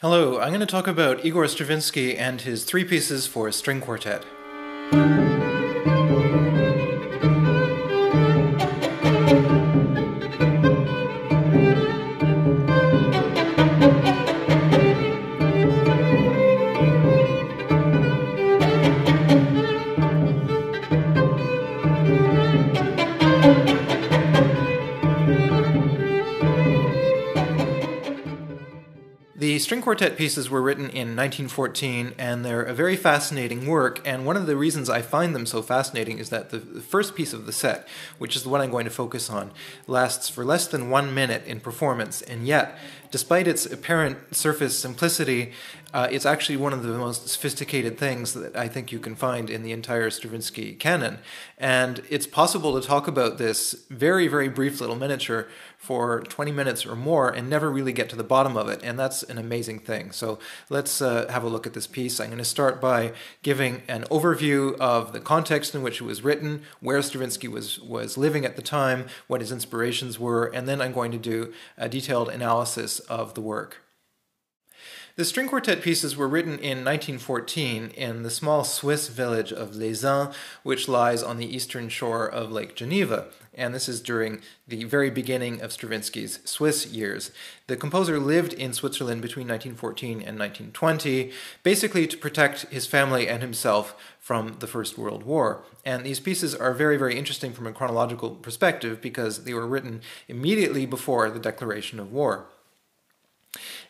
Hello, I'm going to talk about Igor Stravinsky and his three pieces for string quartet. Quartet pieces were written in 1914 and they're a very fascinating work. And one of the reasons I find them so fascinating is that the, the, first piece of the set, which is the one I'm going to focus on, lasts for less than one minute in performance. And yet, despite its apparent surface simplicity, uh, it's actually one of the most sophisticated things that I think you can find in the entire Stravinsky canon. And it's possible to talk about this very, very brief little miniature for 20 minutes or more and never really get to the bottom of it. And that's an amazing thing. So let's uh, have a look at this piece. I'm going to start by giving an overview of the context in which it was written, where Stravinsky was, was living at the time, what his inspirations were, and then I'm going to do a detailed analysis of the work. The string quartet pieces were written in 1914 in the small Swiss village of Leysin, which lies on the eastern shore of Lake Geneva, and this is during the very beginning of Stravinsky's Swiss years. The composer lived in Switzerland between 1914 and 1920, basically to protect his family and himself from the First World War. And these pieces are very, very interesting from a chronological perspective because they were written immediately before the declaration of war.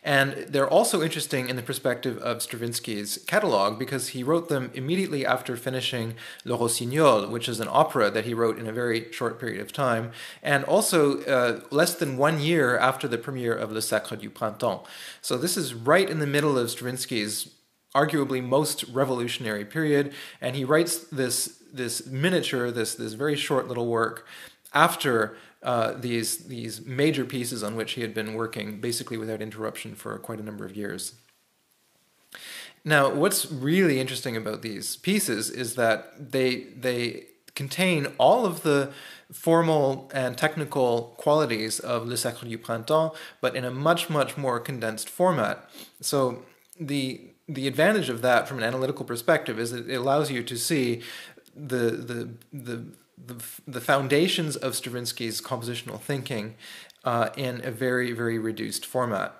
And they're also interesting in the perspective of Stravinsky's catalog because he wrote them immediately after finishing Le Rossignol, which is an opera that he wrote in a very short period of time, and also uh, less than one year after the premiere of Le Sacre du Printemps. So this is right in the middle of Stravinsky's arguably most revolutionary period, and he writes this this miniature, this this very short little work after uh, these these major pieces on which he had been working basically without interruption for quite a number of years. Now, what's really interesting about these pieces is that they they contain all of the formal and technical qualities of Le Sacre du Printemps, but in a much much more condensed format. So the the advantage of that from an analytical perspective is that it allows you to see the the the the, the foundations of Stravinsky's compositional thinking uh, in a very, very reduced format.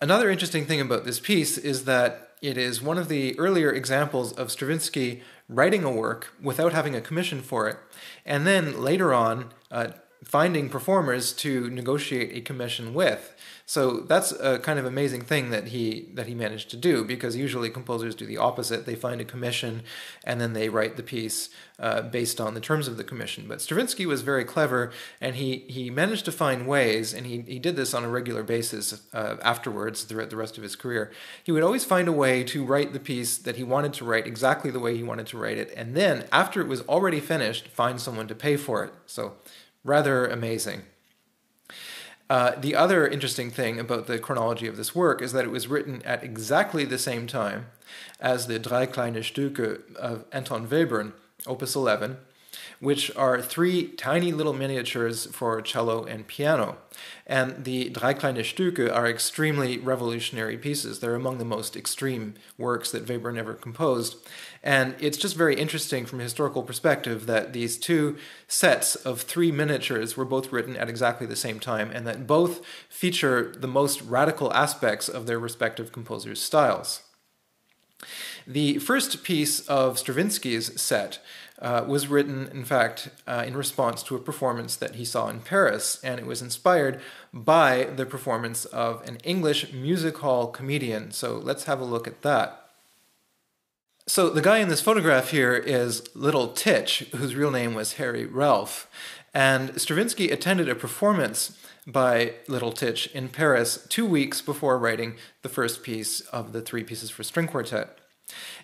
Another interesting thing about this piece is that it is one of the earlier examples of Stravinsky writing a work without having a commission for it, and then later on uh, finding performers to negotiate a commission with. So that's a kind of amazing thing that he that he managed to do because usually composers do the opposite. They find a commission and then they write the piece uh, based on the terms of the commission. But Stravinsky was very clever and he he managed to find ways and he, he did this on a regular basis uh, afterwards throughout the rest of his career. He would always find a way to write the piece that he wanted to write exactly the way he wanted to write it and then after it was already finished find someone to pay for it. So rather amazing. Uh, the other interesting thing about the chronology of this work is that it was written at exactly the same time as the Drei kleine Stücke of Anton Webern, Opus 11, which are three tiny little miniatures for cello and piano. And the Drei kleine Stücke are extremely revolutionary pieces. They're among the most extreme works that Webern ever composed. And it's just very interesting from a historical perspective that these two sets of three miniatures were both written at exactly the same time and that both feature the most radical aspects of their respective composers' styles. The first piece of Stravinsky's set uh, was written, in fact, uh, in response to a performance that he saw in Paris, and it was inspired by the performance of an English music hall comedian. So let's have a look at that. So the guy in this photograph here is Little Tich, whose real name was Harry Ralph. And Stravinsky attended a performance by Little Tich in Paris two weeks before writing the first piece of the three pieces for string quartet.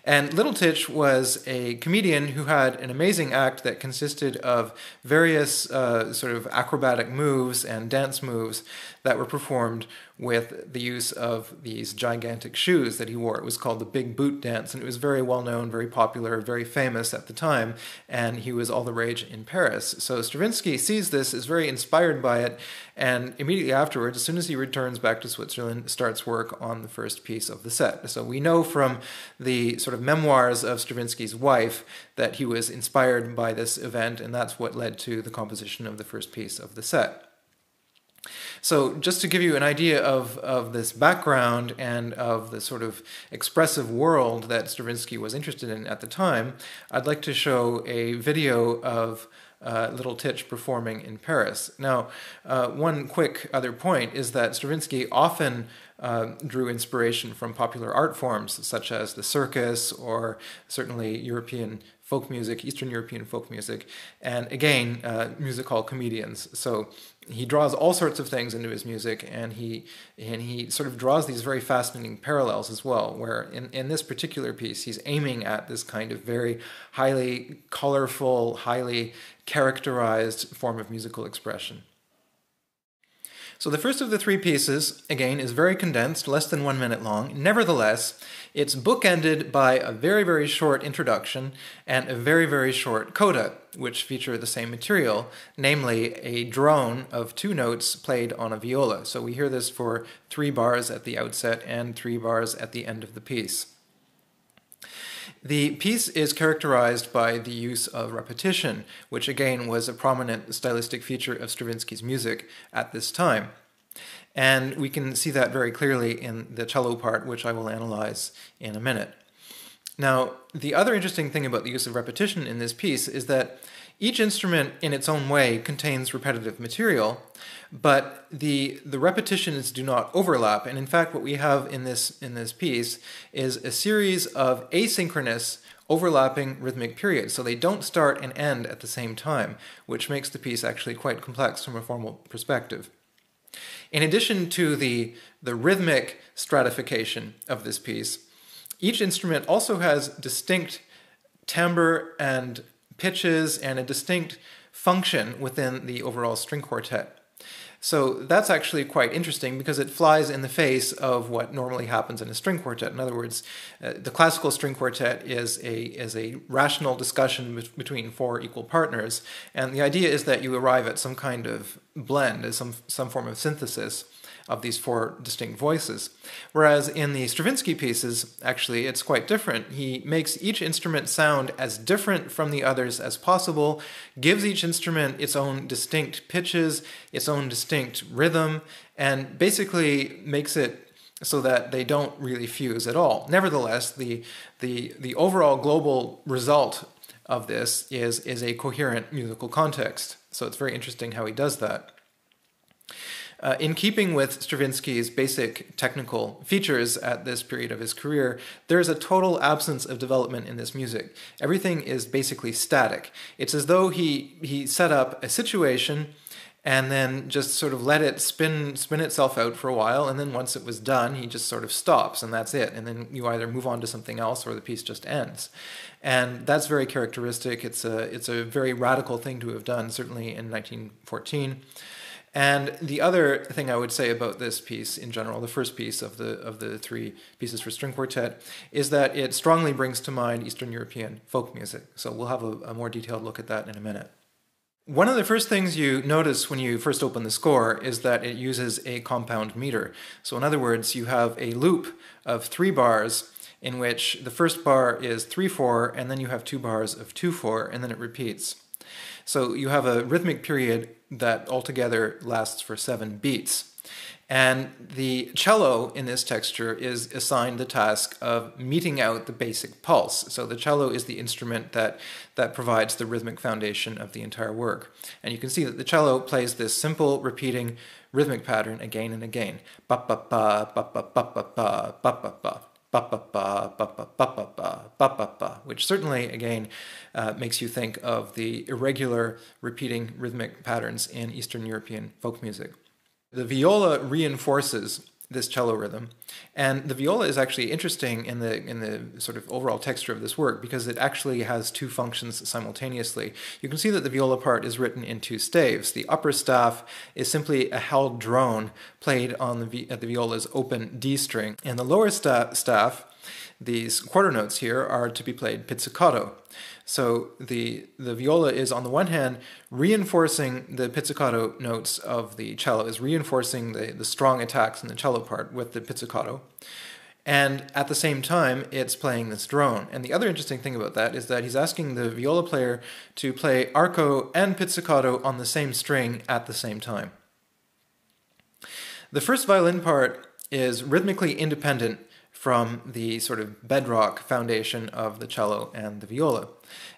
And Little Tich was a comedian who had an amazing act that consisted of various uh, sort of acrobatic moves and dance moves that were performed with the use of these gigantic shoes that he wore. It was called the Big Boot Dance, and it was very well known, very popular, very famous at the time, and he was all the rage in Paris. So Stravinsky sees this, is very inspired by it, and immediately afterwards, as soon as he returns back to Switzerland, starts work on the first piece of the set. So we know from the sort of memoirs of Stravinsky's wife that he was inspired by this event, and that's what led to the composition of the first piece of the set. So, just to give you an idea of, of this background and of the sort of expressive world that Stravinsky was interested in at the time, I'd like to show a video of uh, Little Tich performing in Paris. Now, uh, one quick other point is that Stravinsky often uh, drew inspiration from popular art forms such as the circus or certainly European folk music, Eastern European folk music, and again, uh, music hall comedians. So he draws all sorts of things into his music, and he and he sort of draws these very fascinating parallels as well. Where in in this particular piece, he's aiming at this kind of very highly colorful, highly characterized form of musical expression. So the first of the three pieces, again, is very condensed, less than one minute long. Nevertheless, it's bookended by a very, very short introduction and a very, very short coda, which feature the same material, namely a drone of two notes played on a viola. So we hear this for three bars at the outset and three bars at the end of the piece. The piece is characterized by the use of repetition, which again was a prominent stylistic feature of Stravinsky's music at this time. And we can see that very clearly in the cello part, which I will analyze in a minute. Now, the other interesting thing about the use of repetition in this piece is that each instrument in its own way contains repetitive material, but the, the repetitions do not overlap. And in fact, what we have in this, in this piece is a series of asynchronous overlapping rhythmic periods. So they don't start and end at the same time, which makes the piece actually quite complex from a formal perspective. In addition to the, the rhythmic stratification of this piece, each instrument also has distinct timbre and pitches and a distinct function within the overall string quartet. So that's actually quite interesting because it flies in the face of what normally happens in a string quartet. In other words, uh, the classical string quartet is a is a rational discussion between four equal partners, and the idea is that you arrive at some kind of blend, some some form of synthesis of these four distinct voices. Whereas in the Stravinsky pieces, actually, it's quite different. He makes each instrument sound as different from the others as possible, gives each instrument its own distinct pitches, its own distinct rhythm, and basically makes it so that they don't really fuse at all. Nevertheless, the, the, the overall global result of this is, is a coherent musical context. So it's very interesting how he does that. Uh, in keeping with Stravinsky's basic technical features at this period of his career, there is a total absence of development in this music. Everything is basically static. It's as though he, he set up a situation and then just sort of let it spin spin itself out for a while. And then once it was done he just sort of stops and that's it. And then you either move on to something else or the piece just ends. And that's very characteristic. It's a it's a very radical thing to have done certainly in 1914 and the other thing I would say about this piece in general, the first piece of the of the three pieces for string quartet, is that it strongly brings to mind Eastern European folk music. So we'll have a, a more detailed look at that in a minute. One of the first things you notice when you first open the score is that it uses a compound meter. So in other words, you have a loop of three bars in which the first bar is 3-4, and then you have two bars of 2-4, and then it repeats. So you have a rhythmic period that altogether lasts for seven beats. And the cello in this texture is assigned the task of meting out the basic pulse. So the cello is the instrument that, that provides the rhythmic foundation of the entire work. And you can see that the cello plays this simple repeating rhythmic pattern again and again. Ba ba ba ba ba ba ba ba ba ba ba ba ba ba ba ba ba ba ba ba which certainly again uh, makes you think of the irregular repeating rhythmic patterns in Eastern European folk music. The viola reinforces this cello rhythm. And the viola is actually interesting in the in the sort of overall texture of this work because it actually has two functions simultaneously. You can see that the viola part is written in two staves. The upper staff is simply a held drone played on the at the viola's open D string, and the lower sta staff these quarter notes here are to be played pizzicato. So the, the viola is on the one hand reinforcing the pizzicato notes of the cello, is reinforcing the, the strong attacks in the cello part with the pizzicato. And at the same time, it's playing this drone. And the other interesting thing about that is that he's asking the viola player to play arco and pizzicato on the same string at the same time. The first violin part is rhythmically independent from the sort of bedrock foundation of the cello and the viola.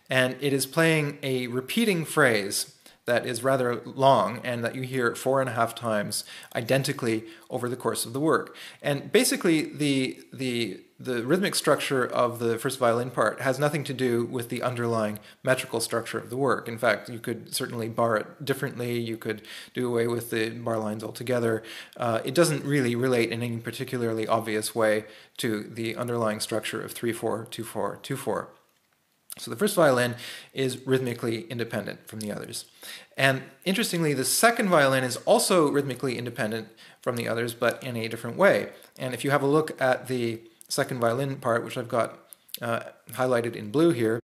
And it is playing a repeating phrase that is rather long and that you hear four and a half times identically over the course of the work. And basically, the, the the rhythmic structure of the first violin part has nothing to do with the underlying metrical structure of the work. In fact, you could certainly bar it differently. You could do away with the bar lines altogether. Uh, it doesn't really relate in any particularly obvious way to the underlying structure of 3 4 2 4 2 4. So the first violin is rhythmically independent from the others. And interestingly, the second violin is also rhythmically independent from the others, but in a different way. And if you have a look at the second violin part, which I've got uh, highlighted in blue here,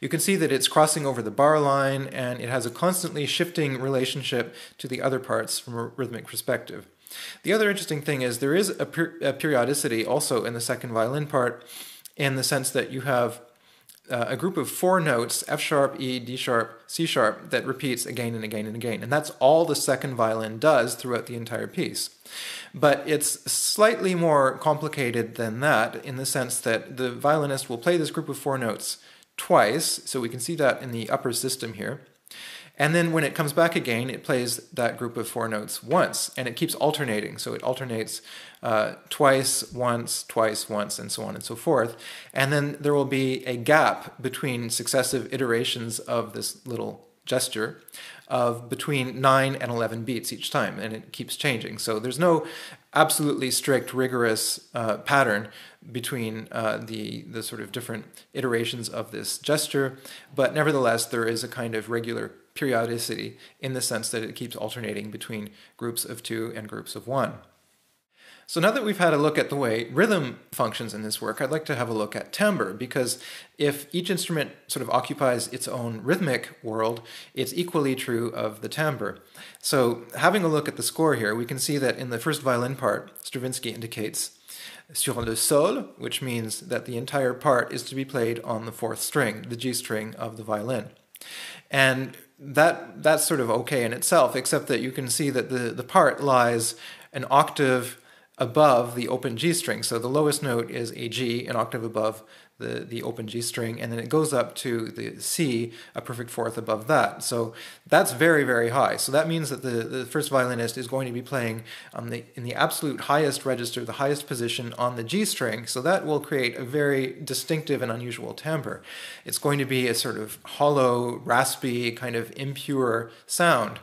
you can see that it's crossing over the bar line and it has a constantly shifting relationship to the other parts from a rhythmic perspective. The other interesting thing is there is a, per a periodicity also in the second violin part in the sense that you have uh, a group of four notes F sharp, E, D sharp, C sharp that repeats again and again and again. And that's all the second violin does throughout the entire piece. But it's slightly more complicated than that in the sense that the violinist will play this group of four notes twice. So we can see that in the upper system here. And then when it comes back again, it plays that group of four notes once, and it keeps alternating. So it alternates uh, twice, once, twice, once, and so on and so forth. And then there will be a gap between successive iterations of this little gesture of between 9 and 11 beats each time, and it keeps changing. So there's no absolutely strict, rigorous uh, pattern between uh, the, the sort of different iterations of this gesture, but nevertheless, there is a kind of regular periodicity in the sense that it keeps alternating between groups of two and groups of one. So now that we've had a look at the way rhythm functions in this work, I'd like to have a look at timbre, because if each instrument sort of occupies its own rhythmic world, it's equally true of the timbre. So having a look at the score here, we can see that in the first violin part, Stravinsky indicates sur le sol, which means that the entire part is to be played on the fourth string, the G string of the violin. And that that's sort of okay in itself, except that you can see that the, the part lies an octave above the open G string. So the lowest note is a G, an octave above the, the open G string, and then it goes up to the C, a perfect fourth above that. So that's very, very high. So that means that the, the first violinist is going to be playing um, the, in the absolute highest register, the highest position on the G string. So that will create a very distinctive and unusual timbre. It's going to be a sort of hollow, raspy, kind of impure sound.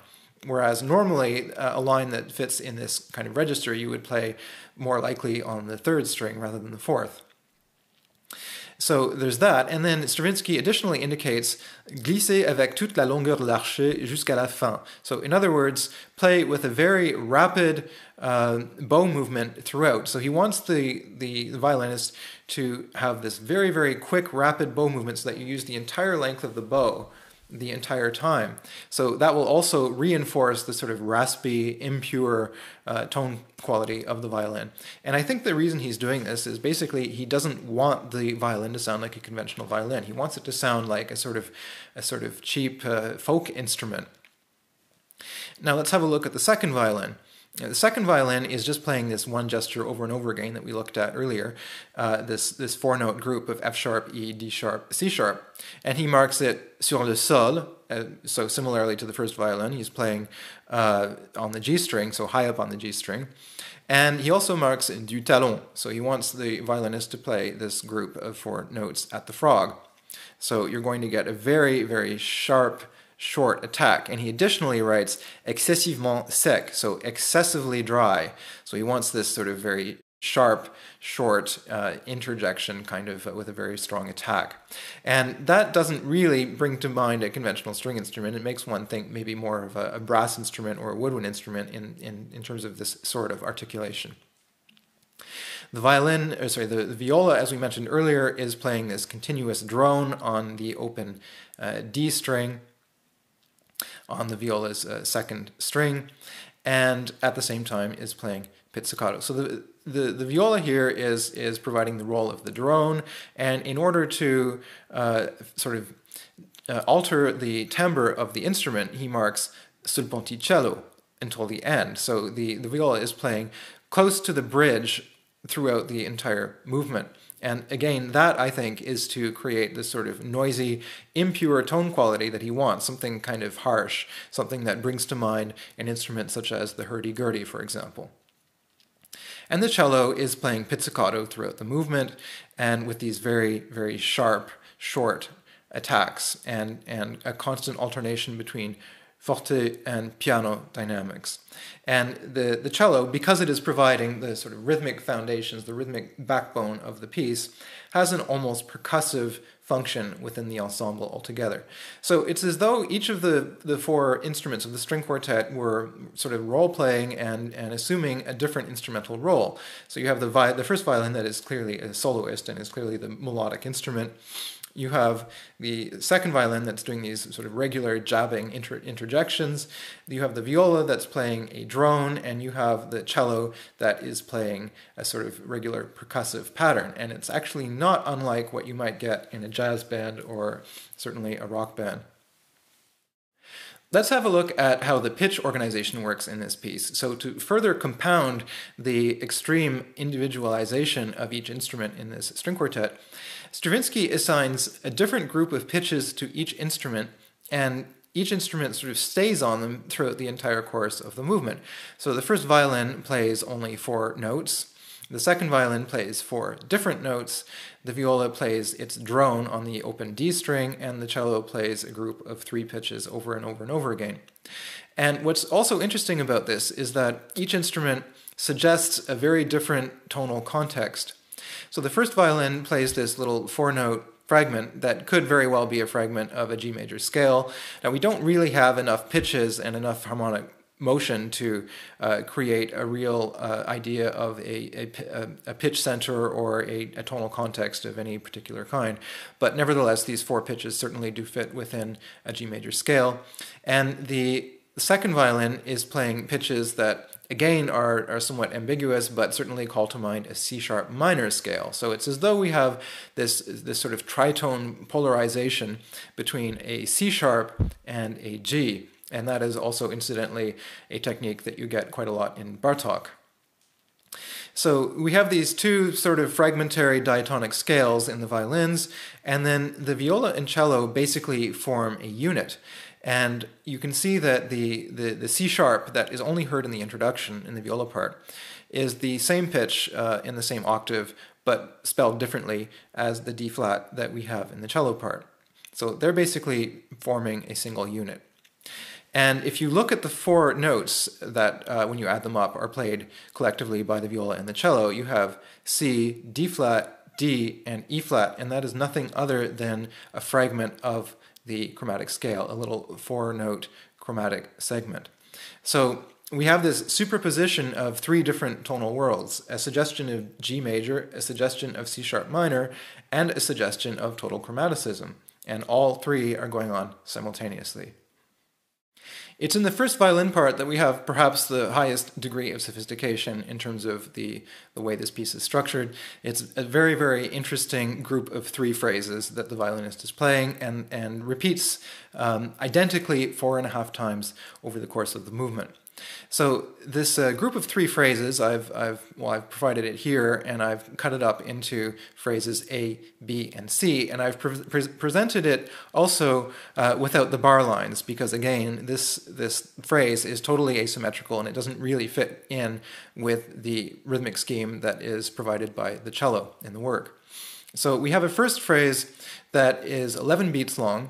Whereas normally uh, a line that fits in this kind of register you would play more likely on the third string rather than the fourth. So there's that. And then Stravinsky additionally indicates glisser avec toute la longueur de l'archet jusqu'à la fin. So in other words, play with a very rapid uh, bow movement throughout. So he wants the, the, the violinist to have this very, very quick, rapid bow movement so that you use the entire length of the bow the entire time. So that will also reinforce the sort of raspy, impure uh, tone quality of the violin. And I think the reason he's doing this is basically he doesn't want the violin to sound like a conventional violin. He wants it to sound like a sort of a sort of cheap uh, folk instrument. Now let's have a look at the second violin. The second violin is just playing this one gesture over and over again that we looked at earlier, uh, this, this four note group of F sharp, E, D sharp, C sharp. And he marks it sur le sol, uh, so similarly to the first violin, he's playing uh, on the G string, so high up on the G string. And he also marks du talon, so he wants the violinist to play this group of four notes at the frog. So you're going to get a very, very sharp, short attack. And he additionally writes excessivement sec, so excessively dry. So he wants this sort of very sharp, short uh, interjection, kind of uh, with a very strong attack. And that doesn't really bring to mind a conventional string instrument. It makes one think maybe more of a, a brass instrument or a woodwind instrument in, in, in terms of this sort of articulation. The violin, or sorry, the, the, viola, as we mentioned earlier, is playing this continuous drone on the open uh, D string on the viola's uh, second string, and at the same time is playing pizzicato. So the the, the viola here is is providing the role of the drone, and in order to uh, sort of uh, alter the timbre of the instrument, he marks sul ponticello until the end. So the, the viola is playing close to the bridge throughout the entire movement. And again, that I think is to create this sort of noisy, impure tone quality that he wants, something kind of harsh, something that brings to mind an instrument such as the hurdy-gurdy, for example. And the cello is playing pizzicato throughout the movement and with these very, very sharp, short attacks and, and a constant alternation between forte and piano dynamics. And the, the cello, because it is providing the sort of rhythmic foundations, the rhythmic backbone of the piece, has an almost percussive function within the ensemble altogether. So it's as though each of the, the four instruments of the string quartet were sort of role playing and, and assuming a different instrumental role. So you have the, vi- the first violin that is clearly a soloist and is clearly the melodic instrument you have the second violin that's doing these sort of regular jabbing inter- interjections. You have the viola that's playing a drone, and you have the cello that is playing a sort of regular percussive pattern. And it's actually not unlike what you might get in a jazz band or certainly a rock band. Let's have a look at how the pitch organization works in this piece. So to further compound the extreme individualization of each instrument in this string quartet, Stravinsky assigns a different group of pitches to each instrument and each instrument sort of stays on them throughout the entire course of the movement. So the first violin plays only four notes, the second violin plays four different notes. The viola plays its drone on the open D string, and the cello plays a group of three pitches over and over and over again. And what's also interesting about this is that each instrument suggests a very different tonal context. So the first violin plays this little four note fragment that could very well be a fragment of a G major scale. Now, we don't really have enough pitches and enough harmonic motion to uh, create a real uh, idea of a, a, a, pitch center or a, a, tonal context of any particular kind. But nevertheless, these four pitches certainly do fit within a G major scale. And the second violin is playing pitches that again are, are somewhat ambiguous, but certainly call to mind a C sharp minor scale. So it's as though we have this, this sort of tritone polarization between a C sharp and a G. And that is also, incidentally, a technique that you get quite a lot in Bartok. So we have these two sort of fragmentary diatonic scales in the violins, and then the viola and cello basically form a unit. And you can see that the, the, the C sharp that is only heard in the introduction in the viola part is the same pitch uh, in the same octave, but spelled differently as the D flat that we have in the cello part. So they're basically forming a single unit. And if you look at the four notes that, uh, when you add them up, are played collectively by the viola and the cello, you have C, D flat, D, and E flat, and that is nothing other than a fragment of the chromatic scale, a little four note chromatic segment. So we have this superposition of three different tonal worlds a suggestion of G major, a suggestion of C sharp minor, and a suggestion of total chromaticism. And all three are going on simultaneously. It's in the first violin part that we have perhaps the highest degree of sophistication in terms of the, the way this piece is structured. It's a very, very interesting group of three phrases that the violinist is playing and, and repeats um, identically four and a half times over the course of the movement. So this uh, group of three phrases, I've, I've, well, I've provided it here, and I've cut it up into phrases A, B, and C, and I've pre pre presented it also uh, without the bar lines, because again, this, this phrase is totally asymmetrical, and it doesn't really fit in with the rhythmic scheme that is provided by the cello in the work. So we have a first phrase that is 11 beats long,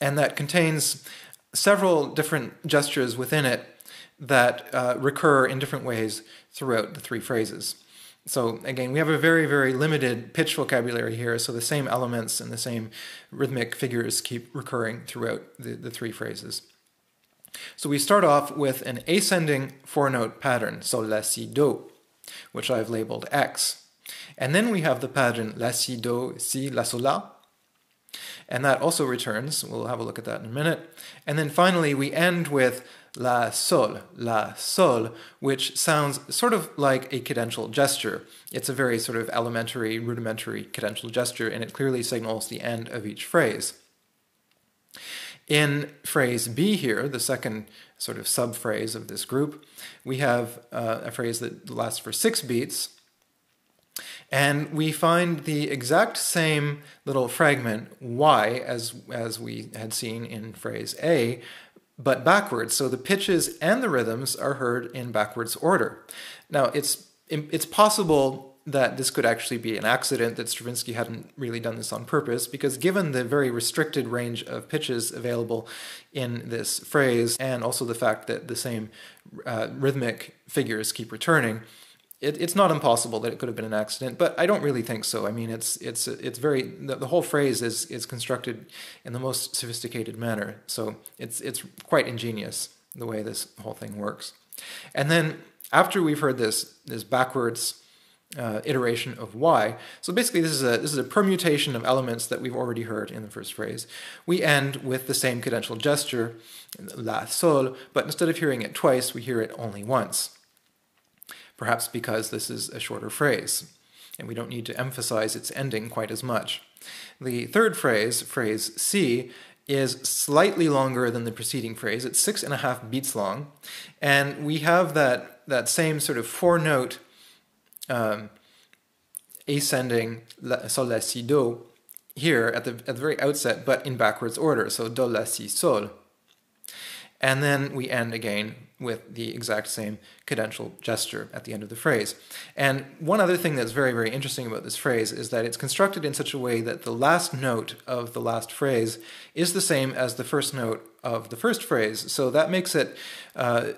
and that contains several different gestures within it that uh, recur in different ways throughout the three phrases. So again, we have a very, very limited pitch vocabulary here, so the same elements and the same rhythmic figures keep recurring throughout the, the three phrases. So we start off with an ascending four-note pattern, so la, si, do, which I've labeled X. And then we have the pattern la, si, do, si, la, sol, la, and that also returns. We'll have a look at that in a minute. And then finally, we end with la sol, la sol, which sounds sort of like a cadential gesture. It's a very sort of elementary, rudimentary cadential gesture, and it clearly signals the end of each phrase. In phrase B here, the second sort of sub-phrase of this group, we have uh, a phrase that lasts for six beats, and we find the exact same little fragment Y as, as we had seen in phrase A, but backwards. So the pitches and the rhythms are heard in backwards order. Now, it's, it's possible that this could actually be an accident, that Stravinsky hadn't really done this on purpose, because given the very restricted range of pitches available in this phrase, and also the fact that the same uh, rhythmic figures keep returning, it, it's not impossible that it could have been an accident, but I don't really think so. I mean, it's it's it's very the, the, whole phrase is is constructed in the most sophisticated manner, so it's it's quite ingenious the way this whole thing works. And then after we've heard this this backwards uh, iteration of y, so basically this is a this is a permutation of elements that we've already heard in the first phrase. We end with the same cadential gesture, la sol, but instead of hearing it twice, we hear it only once perhaps because this is a shorter phrase, and we don't need to emphasize its ending quite as much. The third phrase, phrase C, is slightly longer than the preceding phrase. It's six and a half beats long, and we have that, that same sort of four-note um, ascending sol, la, si, do here at the, at the very outset, but in backwards order, so do, la, si, sol. And then we end again with the exact same cadential gesture at the end of the phrase. And one other thing that's very, very interesting about this phrase is that it's constructed in such a way that the last note of the last phrase is the same as the first note of the first phrase. So that makes it uh,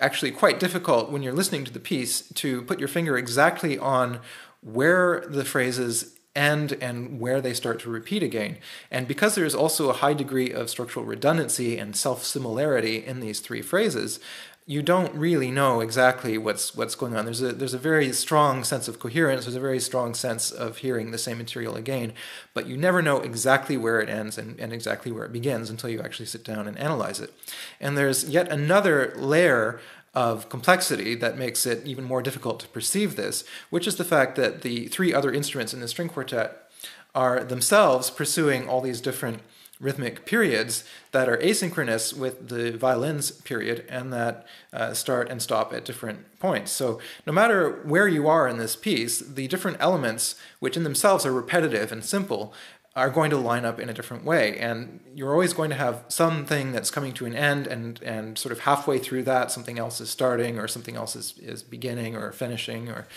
actually quite difficult when you're listening to the piece to put your finger exactly on where the phrases end and where they start to repeat again. And because there's also a high degree of structural redundancy and self-similarity in these three phrases, you don't really know exactly what's what's going on. There's a there's a very strong sense of coherence. There's a very strong sense of hearing the same material again, but you never know exactly where it ends and, and exactly where it begins until you actually sit down and analyze it. And there's yet another layer of complexity that makes it even more difficult to perceive this, which is the fact that the three other instruments in the string quartet are themselves pursuing all these different rhythmic periods that are asynchronous with the violin's period and that uh, start and stop at different points. So no matter where you are in this piece, the different elements, which in themselves are repetitive and simple, are going to line up in a different way. And you're always going to have something that's coming to an end and, and sort of halfway through that, something else is starting or something else is, is beginning or finishing. Or,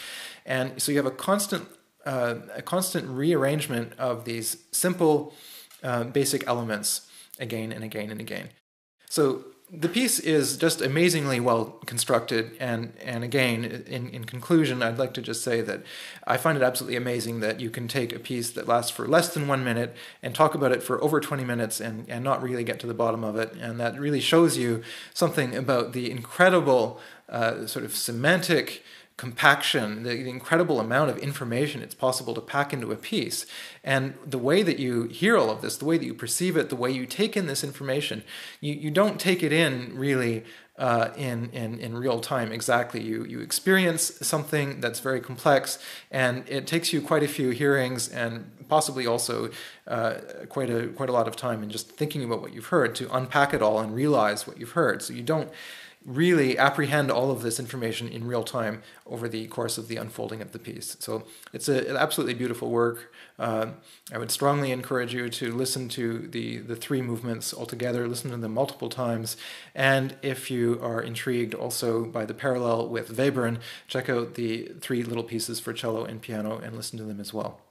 and so you have a constant, uh, a constant rearrangement of these simple uh, basic elements again and again and again. So the piece is just amazingly well constructed and and again in, in conclusion i'd like to just say that i find it absolutely amazing that you can take a piece that lasts for less than one minute and talk about it for over 20 minutes and, and not really get to the bottom of it and that really shows you something about the incredible uh, sort of semantic compaction, the, the, incredible amount of information it's possible to pack into a piece. And the way that you hear all of this, the way that you perceive it, the way you take in this information, you, you don't take it in really uh, in, in, in real time exactly. You, you experience something that's very complex and it takes you quite a few hearings and possibly also uh, quite, a, quite a lot of time in just thinking about what you've heard to unpack it all and realize what you've heard. So you don't really apprehend all of this information in real time over the course of the unfolding of the piece. So it's a, an absolutely beautiful work. Uh, I would strongly encourage you to listen to the, the three movements altogether, listen to them multiple times, and if you are intrigued also by the parallel with Webern, check out the three little pieces for cello and piano and listen to them as well.